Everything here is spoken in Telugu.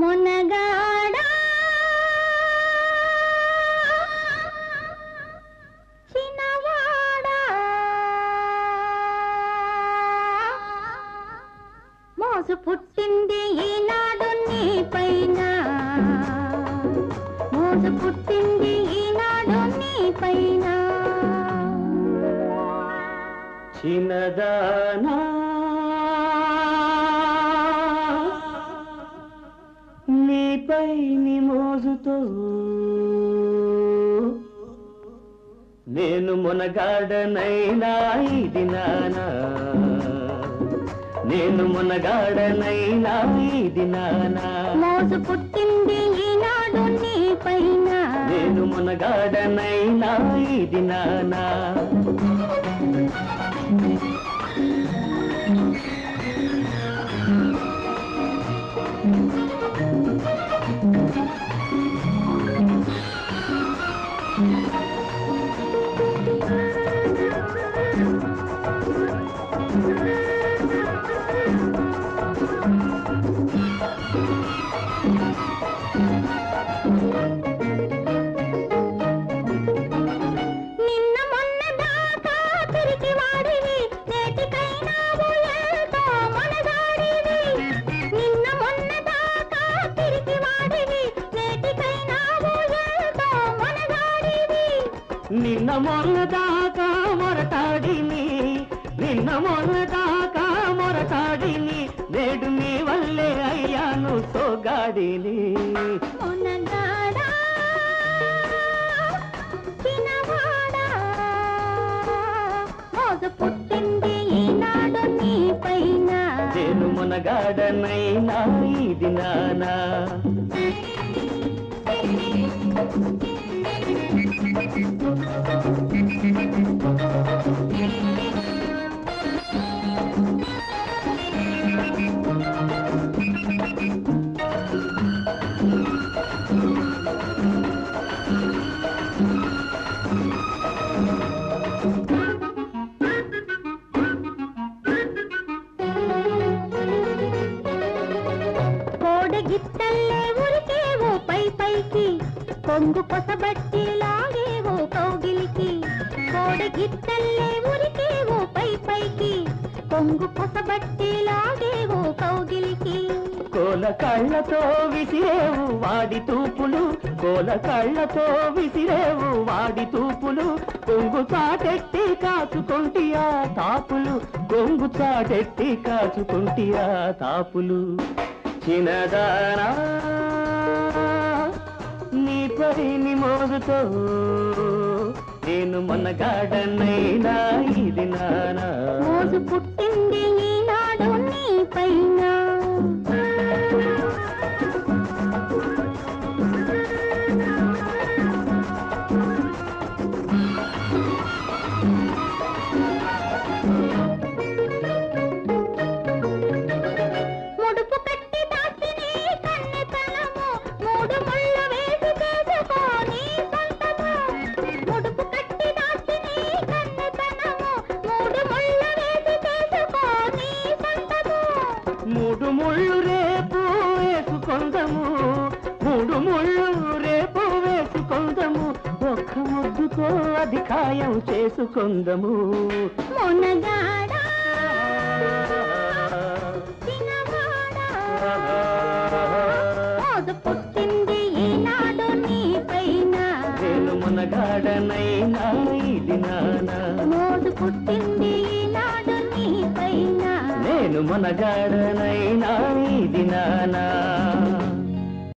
మొనగాడా? చిన్నవాడా? మోసు పుట్టింది ఈనాడు నీ పైన. మోసు పుట్టింది ఈనాడు నీ పైన. చిన్నదానా? నీపై నీ మోజుతో. నేను మునగాడనైనా ఇది నానా. నేను మునగాడనైనా ఇది నానా. మోసు పుట్టింది ఈనాడు నీ పైన. నేను మునగాడనైనా ఇది నానా. నిన్న మొన్న దాకా మొరటాడిని నిన్న మొన్న దాకా మొరటాడిని నేడు నీ వల్లే అయ్యాను సోగాడిని. పుట్టింది ఈనాడు నీ పైన. నేను మునగాడనైనా ఇది నానా పైకి పొంగు కొసబట్టి లాగేవో కౌగిలికి కోడి గిత్తల్లే ఉరికేవు పై పైకి పొంగు కొసబట్టి లాగేవో కౌగిలికి. కోల కళ్ళతో విసిరేవు వాడి తూపులు కోల కళ్ళతో విసిరేవు వాడి తూపులు కొంగు చాటెట్టి కాచుకుంటియా తాపులు కొంగు చాటెట్టి కాచుకుంటియా తాపులు. చిన్నదానా నీ మోగుతో నేను మొన్నగాడనైనా ఇది నానా. మోజు పుట్టింది అది ఖాయం చేసుకొందము. మొనగాడా? పుట్టింది ఈనాడు నీ పైన. నేను మునగాడనైనా ఇది నానా మోజు పుట్టింది ఈనాడు నీ పైన. నేను మునగాడనైనా ఇది నానా